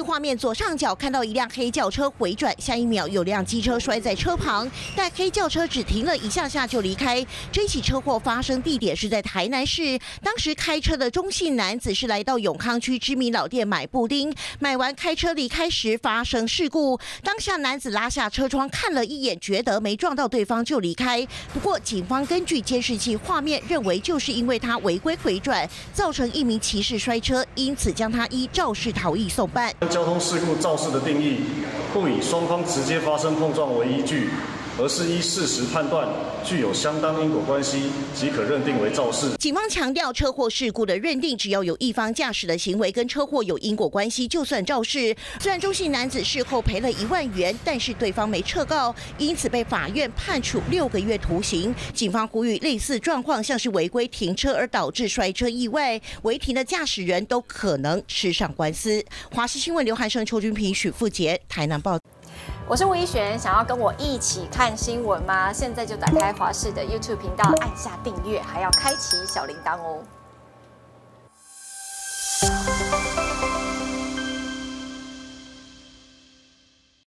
画面左上角看到一辆黑轿车回转，下一秒有辆机车摔在车旁，但黑轿车只停了一下下就离开。这起车祸发生地点是在台南市，当时开车的中姓男子是来到永康区知名老店买布丁，买完开车离开时发生事故。当下男子拉下车窗看了一眼，觉得没撞到对方就离开。不过警方根据监视器画面认为，就是因为他违规回转，造成一名骑士摔车，因此将他依肇事逃逸送办。交通事故肇事的定义，不以双方直接发生碰撞为依据。而是依事实判断具有相当因果关系，即可认定为肇事。警方强调，车祸事故的认定，只要有一方驾驶的行为跟车祸有因果关系，就算肇事。虽然中姓男子事后赔了一万元，但是对方没撤告，因此被法院判处六个月徒刑。警方呼吁，类似状况像是违规停车而导致摔车意外，违停的驾驶人都可能吃上官司。华视新闻刘汉生、邱君平、许富杰，台南报。我是吴一璇，想要跟我一起看新闻吗？现在就打开华视的 YouTube 频道，按下订阅，还要开启小铃铛哦。